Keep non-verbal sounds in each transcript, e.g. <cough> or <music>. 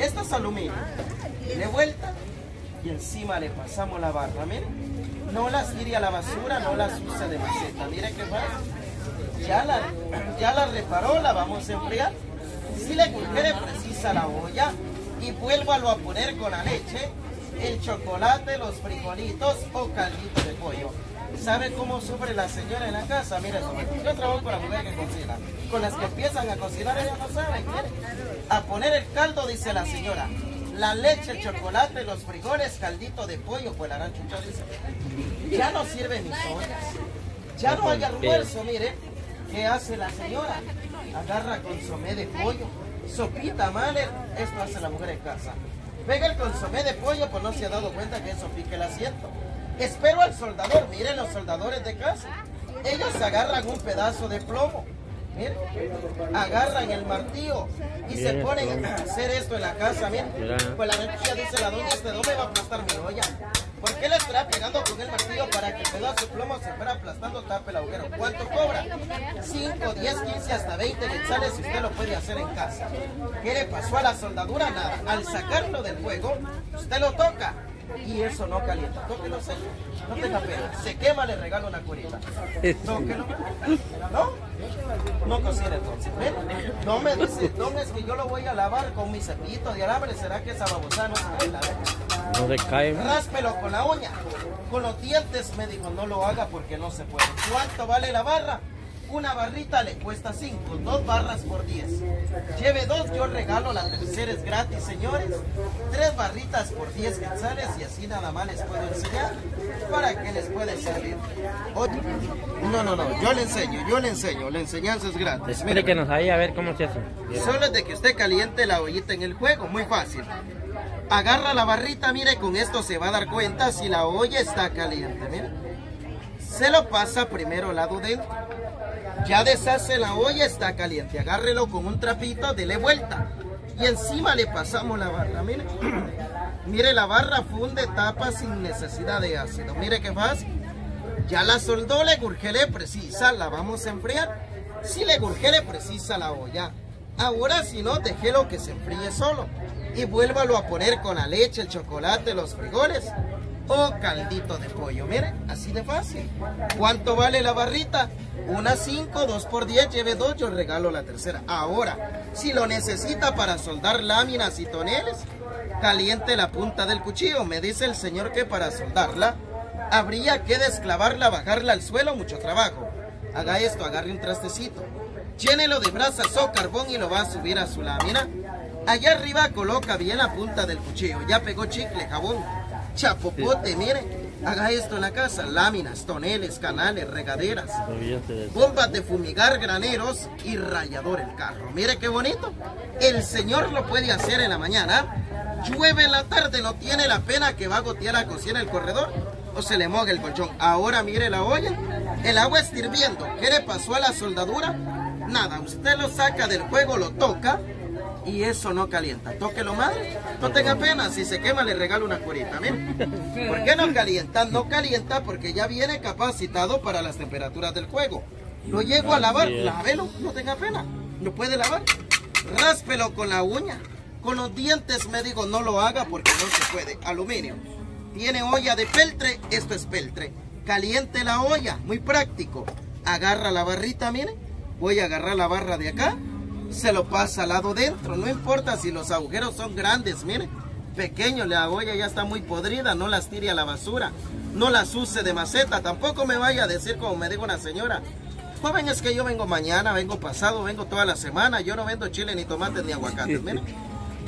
Esto es aluminio. De vuelta y encima le pasamos la barra, miren. No las tire a la basura, no las use de maceta. Mire qué fácil. Ya la, ya la reparó, la vamos a enfriar. Si le quiere precisa la olla y vuélvalo a poner con la leche, el chocolate, los frijolitos o caldito de pollo. ¿Sabe cómo sufre la señora en la casa? Mire, yo trabajo con la mujer que cocina. Con las que empiezan a cocinar, ellas no saben. A poner el caldo, dice la señora. La leche, el chocolate, los frijoles, caldito de pollo, pues la aranchucha dice. Ya no sirven mis ollas. Ya no hay almuerzo, mire. ¿Qué hace la señora? Agarra consomé de pollo, sopita madre, esto hace la mujer en casa. Pega el consomé de pollo, pues no se ha dado cuenta que eso pique el asiento. Espero al soldador, miren los soldadores de casa. Ellos agarran un pedazo de plomo, miren, agarran el martillo y se ponen a hacer esto en la casa, miren. Pues la noche dice la doña, ¿este dónde va a aplastar mi olla? ¿Por qué le estará pegando con el martillo para que el pedazo de plomo se fuera aplastando, tape el agujero? ¿Cuánto cobra? 5, 10, 15, hasta 20 quetzales si usted lo puede hacer en casa. ¿Qué le pasó a la soldadura? Nada. Al sacarlo del fuego, usted lo toca y eso no calienta. Tóquelo, señor. No tenga pena. Se quema, le regalo una curita. Tóquelo. ¿No? No cocina entonces. ¿Ven? No me dice, no es que yo lo voy a lavar con mi cepillito de alambre. ¿Será que esa babosa no se cae la No se cae. Ráspelo con la uña. Con los dientes me dijo, no lo haga porque no se puede. ¿Cuánto vale la barra? Una barrita le cuesta 5, dos barras por 10. Lleve dos, yo regalo, la tercera es gratis, señores. Tres barritas por 10 quetzales y así nada más les puedo enseñar para que les pueda servir. Oye, no, no, no, yo le enseño, yo le enseño, la enseñanza es gratis. Espere Mire, que nos vaya a ver cómo se hace. Solo es de que usted caliente la ollita en el juego, muy fácil. Agarra la barrita, mire, con esto se va a dar cuenta si la olla está caliente, mire. Se lo pasa primero al lado dentro. Ya deshace la olla, está caliente. Agárrelo con un trapito, dele vuelta. Y encima le pasamos la barra, mire. <clears throat> la barra funde, tapa sin necesidad de ácido. Mire qué fácil. Ya la soldó, le gurgele precisa, la vamos a enfriar. Si le gurgele precisa la olla. Ahora si no, déjelo que se enfríe solo. Y vuélvalo a poner con la leche, el chocolate, los frijoles o caldito de pollo. Mire, así de fácil. ¿Cuánto vale la barrita? Una 5, 2 por 10, lleve 2, yo regalo la tercera. Ahora, si lo necesita para soldar láminas y toneles, caliente la punta del cuchillo. Me dice el señor que para soldarla, habría que desclavarla, bajarla al suelo, mucho trabajo. Haga esto, agarre un trastecito. Llénelo de brasas o carbón y lo va a subir a su lámina. Allá arriba coloca bien la punta del cuchillo. Ya pegó chicle, jabón, chapopote, mire. Haga esto en la casa, láminas, toneles, canales, regaderas, bombas de fumigar, graneros y rayador el carro. Mire qué bonito. El señor lo puede hacer en la mañana. Llueve en la tarde, no tiene la pena que va a gotear la cocina el corredor o se le moja el colchón. Ahora mire la olla, el agua está hirviendo. ¿Qué le pasó a la soldadura? Nada, usted lo saca del fuego, lo toca y eso no calienta. Tóquelo madre, no tenga pena, si se quema le regalo una curita, miren. <laughs> ¿Por qué no calienta? No calienta porque ya viene capacitado para las temperaturas del juego. Lo llego a lavar, lávelo, no tenga pena, lo puede lavar. Ráspelo con la uña, con los dientes me digo no lo haga porque no se puede. Aluminio. Tiene olla de peltre, esto es peltre. Caliente la olla, muy práctico. Agarra la barrita, miren. Voy a agarrar la barra de acá se lo pasa al lado dentro. No importa si los agujeros son grandes, miren. Pequeño, la olla ya está muy podrida, no las tire a la basura. No las use de maceta. Tampoco me vaya a decir como me dijo una señora. Joven, es que yo vengo mañana, vengo pasado, vengo toda la semana. Yo no vendo chile, ni tomates, ni aguacates. Miren,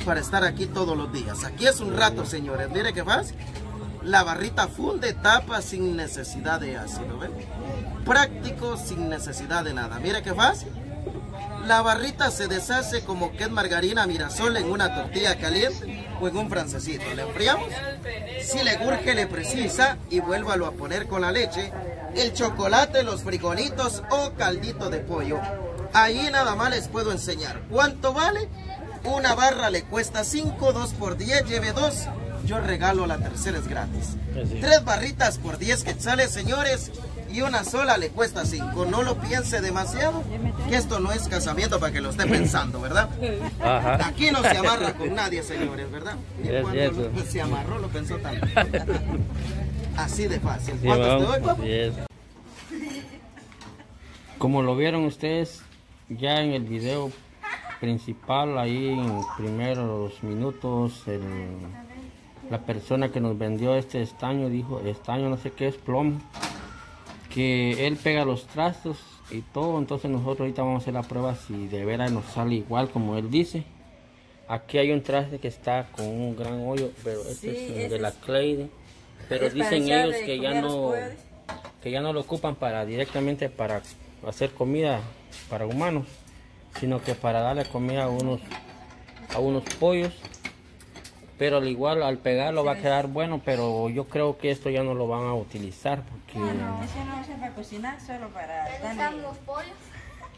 para estar aquí todos los días. Aquí es un rato, señores. Mire qué fácil. La barrita funde, tapa sin necesidad de ácido, ¿ven? Práctico, sin necesidad de nada. Mire qué fácil. La barrita se deshace como que es margarina mirasol en una tortilla caliente o en un francesito. Le enfriamos. Si le gurge, le precisa y vuélvalo a poner con la leche, el chocolate, los frijolitos o caldito de pollo. Ahí nada más les puedo enseñar. ¿Cuánto vale? Una barra le cuesta 5, 2 por 10, lleve 2. Yo regalo la tercera es gratis. Tres barritas por 10 quetzales, señores. Y una sola le cuesta cinco. No lo piense demasiado, que esto no es casamiento para que lo esté pensando, ¿verdad? Ajá. Aquí no se amarra con nadie, señores, ¿verdad? Y Es cuando lo- se amarró, lo pensó también. Así de fácil. Sí, ¿Cuántos te doy, papá? Como lo vieron ustedes ya en el video principal, ahí en primeros minutos, el- la persona que nos vendió este estaño dijo, estaño no sé qué es, plomo, que él pega los trastos y todo, entonces nosotros ahorita vamos a hacer la prueba si de veras nos sale igual como él dice. Aquí hay un traste que está con un gran hoyo, pero este Sí, es ese de la Clay. Pero dicen ellos que ya no que ya no lo ocupan para directamente para hacer comida para humanos, sino que para darle comida a unos a unos pollos. Pero al igual al pegarlo va a quedar bueno, pero yo creo que esto ya no lo van a utilizar porque No, no, eso no usa para cocinar, solo para darle, los pollos?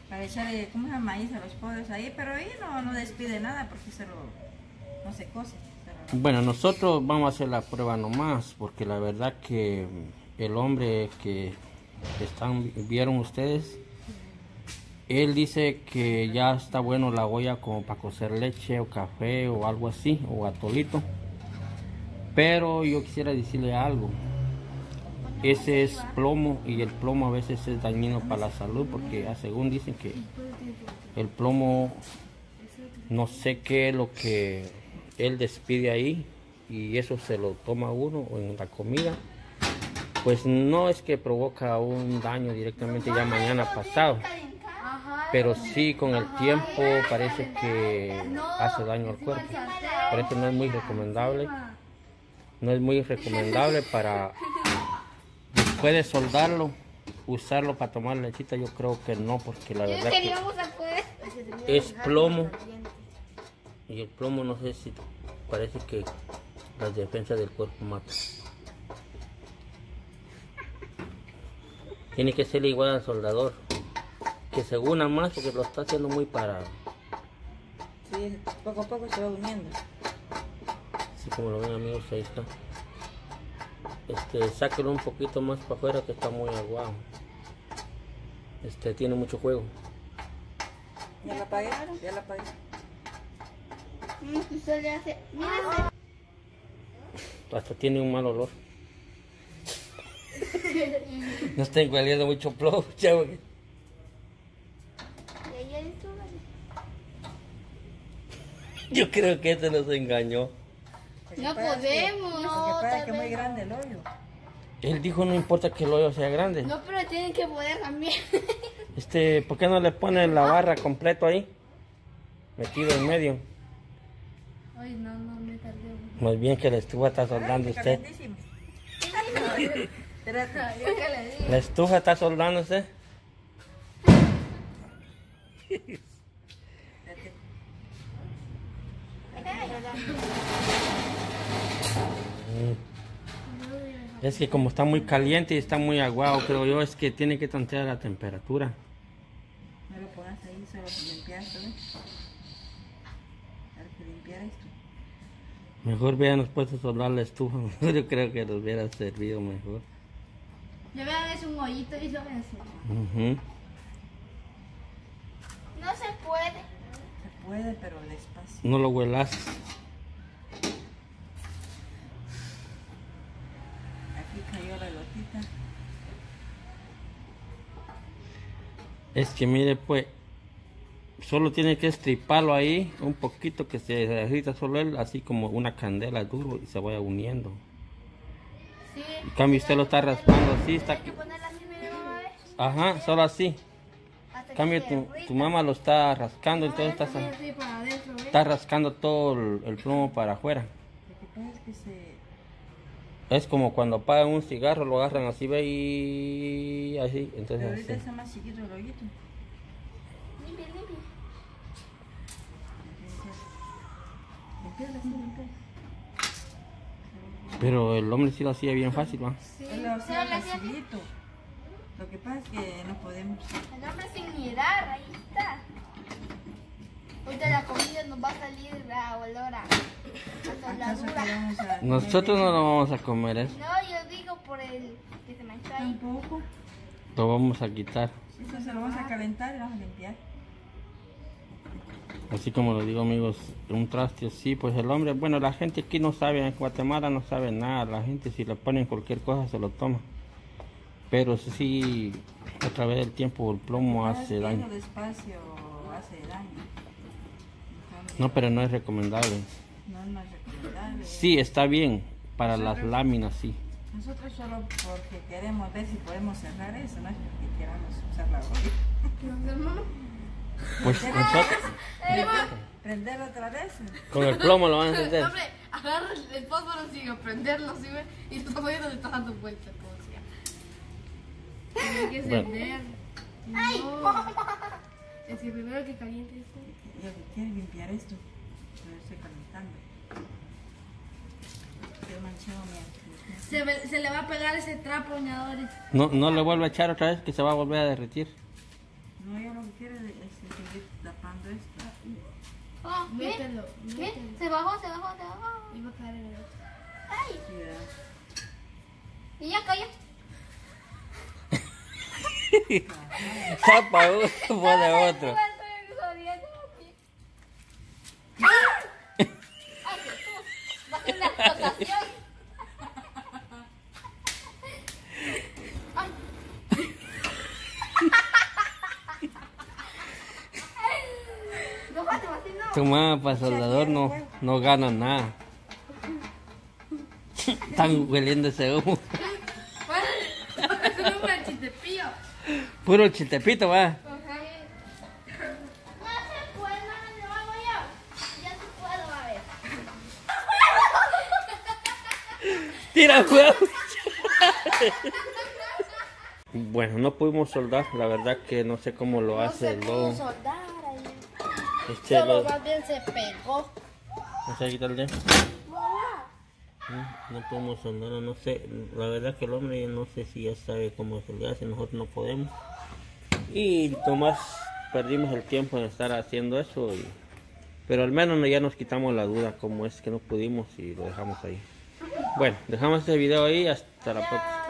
para echarle, ¿cómo llama? Maíz a los pollos ahí, pero ahí no, no despide nada porque se lo, no se cose. se lo- Bueno, nosotros vamos a hacer la prueba nomás, porque la verdad que el hombre que están vieron ustedes, él dice que ya está bueno la olla como para cocer leche o café o algo así, o atolito. Pero yo quisiera decirle algo. Ese es plomo y el plomo a veces es dañino para la salud porque ah, según dicen que el plomo no sé qué es lo que él despide ahí y eso se lo toma uno en la comida. Pues no es que provoca un daño directamente ya mañana pasado, pero sí con el tiempo parece que hace daño al cuerpo. Por eso no es muy recomendable. No es muy recomendable para después de soldarlo, usarlo para tomar lechita. Yo creo que no, porque la verdad que es plomo y el plomo no sé si parece que las defensas del cuerpo mata. Tiene que ser igual al soldador, que se una más porque lo está haciendo muy parado. Sí, poco a poco se va uniendo. Así como lo ven amigos, ahí está. Este, sáquelo un poquito más para afuera que está muy aguado. Este, tiene mucho juego. Ya la apagué, ya la apagué. Hasta tiene un mal olor. <laughs> no estoy hueliendo mucho plomo, <laughs> chavo. y ahí hay su- <laughs> Yo creo que este nos engañó. No podemos. Lo que No, pasa es tal que es muy grande el hoyo. Él dijo no importa que el hoyo sea grande. No, pero tienen que poder también. <laughs> Este, ¿por qué no le ponen la barra completo ahí? Metido en medio. Ay, no, no me tardé. Más bien que la estufa está soldando Ay, usted. <laughs> ¿La estufa está soldando usted? Es que como está muy caliente y está muy aguado, creo yo, es que tiene que tantear la temperatura. No lo pongas ahí, solo limpiar todo. Hay que limpiar esto. Mejor hubieran puesto a soldar la estufa. <laughs> Yo creo que nos hubiera servido mejor. Ya vean, es un hoyito y lo ven así. Ujú. No se puede. Se puede, pero despacio. No lo huelas. Aquí cayó la gotita. Es que mire pues, solo tiene que estriparlo ahí, un poquito que se derrita solo él, así como una candela duro y se vaya uniendo. Sí. En cambio usted lo está raspando así, está Hay que ponerla así. Ajá, solo así. En cambio tu, tu mamá lo está rascando, entonces está, para adentro, ¿ves? está rascando todo el, el plomo para afuera. Lo que pasa es que se... Es como cuando apagan un cigarro, lo agarran así, ve y así, Pero entonces ahorita así. está más chiquito el hoyito. Limpia, limpia. Pero el hombre sí lo hacía bien fácil, ¿va? Sí, Él lo hacía facilito. Lo que pasa es que no podemos... El hombre sin mirar, ahí está. Ahorita la comida nos va a salir a olor a, a ¿Acaso que soldadura. vamos a... Nosotros no lo vamos a comer eso. No, yo digo por el que se me está ahí. Tampoco. Lo vamos a quitar. Entonces lo vamos a calentar y lo vamos a limpiar. Así como lo digo amigos, un traste así, pues el hombre, bueno, la gente aquí no sabe, en Guatemala no sabe nada, la gente si le ponen cualquier cosa se lo toma. Pero sí, a través del tiempo el plomo Cada hace daño. que despacio hace daño. Entonces, No, pero no es recomendable. No es más recomendable. Sí, está bien, para las láminas sí. Nosotros solo porque queremos ver si podemos cerrar eso, no es porque queramos usar la olla. Pues nosotros Prender otra vez. con el plomo lo van a encender. Hombre, agarra el, el fósforo, sigue, prenderlo, ¿sí ve? Y está poniendo, le está dando vuelta, como sea. Tiene que Bueno. encender. No. Es que primero que caliente esto. Yo que quiero limpiar esto. Estoy calentando. Qué manchado mi Se, ve- se le va a pegar ese trapo, ñadores. No, no le vuelve a echar otra vez que se va a volver a derretir. No, yo lo que quiero es es seguir tapando esto. Oh, ¿qué? Mételo, ¿Qué? mételo. Se bajó, se bajó, se bajó. Iba a caer en el otro. Ay, ¿verdad? y ya cayó. <laughs> Tapa uno, pone otro. Me estoy jodiendo aquí. Ay, Jesús. Va a ser una explotación. Ay. No, Fátima, así no. Tu mamá para soldador no, no gana nada. Están hueliendo ese humo. Puro chiltepito, va. Tira huevo. Bueno, no pudimos soldar, la verdad que no sé cómo lo hace el lobo. soldar Este lo, más bien se pegó. no sé, quitarle. Mm, No podemos soldar, no sé. La verdad que el hombre no sé si ya sabe cómo se le hace, nosotros no podemos. Y nomás perdimos el tiempo en estar haciendo eso. y- pero al menos ya nos quitamos la duda cómo es que no pudimos y lo dejamos ahí. Bueno, dejamos este video ahí, hasta la próxima.